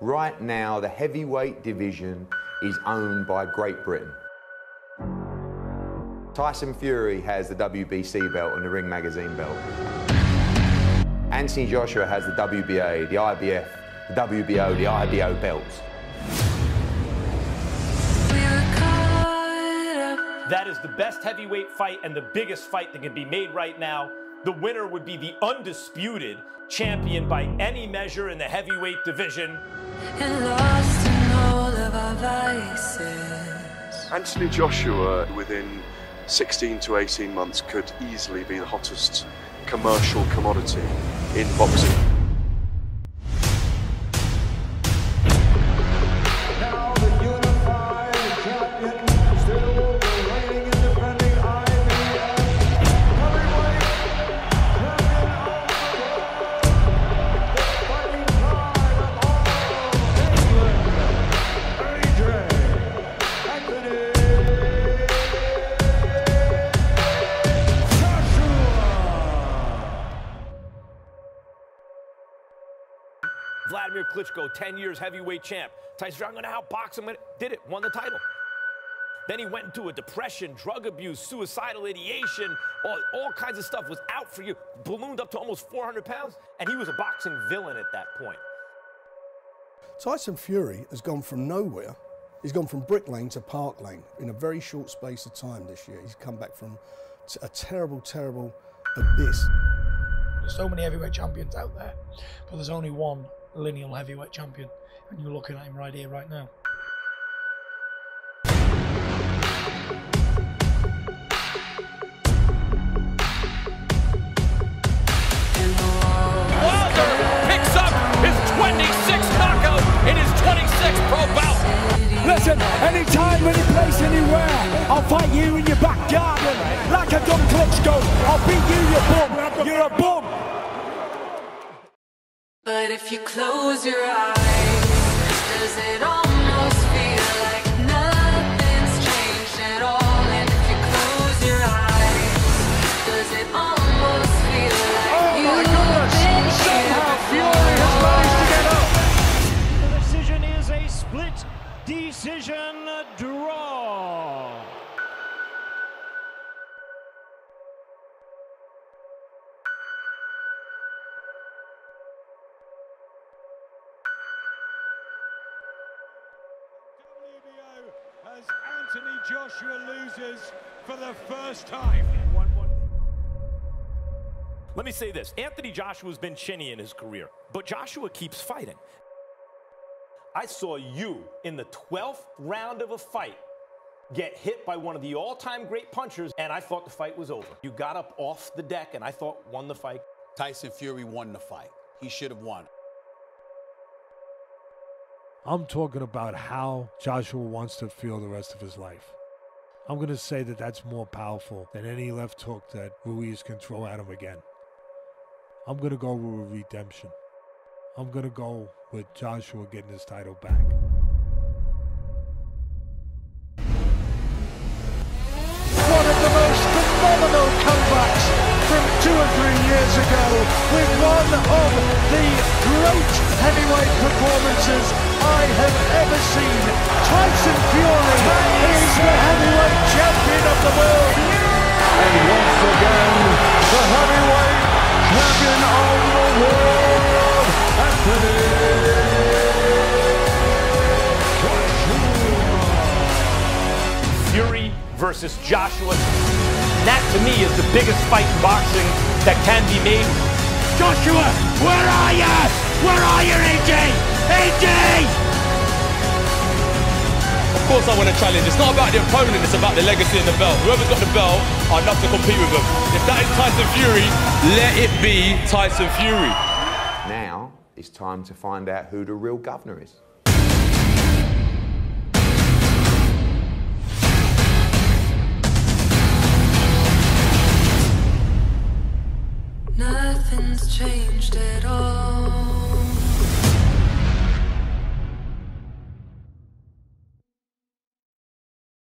Right now, the heavyweight division is owned by Great Britain. Tyson Fury has the WBC belt and the Ring Magazine belt. Anthony Joshua has the WBA, the IBF, the WBO, the IBO belts. That is the best heavyweight fight and the biggest fight that can be made right now. The winner would be the undisputed champion by any measure in the heavyweight division. And lost all of our vices. Anthony Joshua, within 16 to 18 months, could easily be the hottest commercial commodity in boxing. Vladimir Klitschko, 10 years heavyweight champ. Tyson Fury, I'm going to outbox him. Did it, won the title. Then he went into a depression, drug abuse, suicidal ideation, all, all kinds of stuff was out for you, ballooned up to almost 400 pounds, and he was a boxing villain at that point. Tyson Fury has gone from nowhere. He's gone from Brick Lane to Park Lane in a very short space of time this year. He's come back from t- a terrible, terrible abyss. There's so many heavyweight champions out there, but there's only one lineal heavyweight champion, and you're looking at him right here, right now. Wilder picks up his 26th knockout in his 26th pro bout. Listen, anytime, any place, anywhere, I'll fight you in your back garden like a dumb Klitschko. I'll beat you, you bum. You're a bum. But if you close your eyes, does it almost feel like nothing's changed at all? And if you close your eyes, does it almost feel like oh you've been here before? The decision is a split decision draw. As Anthony Joshua loses for the first time. Let me say this Anthony Joshua's been chinny in his career, but Joshua keeps fighting. I saw you in the 12th round of a fight get hit by one of the all time great punchers, and I thought the fight was over. You got up off the deck, and I thought won the fight. Tyson Fury won the fight. He should have won. I'm talking about how Joshua wants to feel the rest of his life. I'm going to say that that's more powerful than any left hook that Ruiz can throw at him again. I'm going to go with redemption. I'm going to go with Joshua getting his title back. One of the most phenomenal comebacks from two or three years ago with one of the great heavyweight performances Fury is the heavyweight champion of the world. And once again, the heavyweight champion of the world, Anthony Fury versus Joshua. That to me is the biggest fight in boxing that can be made. Joshua, where are you? I want to challenge. It's not about the opponent, it's about the legacy and the belt. Whoever's got the belt, I'd love to compete with them. If that is Tyson Fury, let it be Tyson Fury. Now it's time to find out who the real governor is. Nothing's changed at all.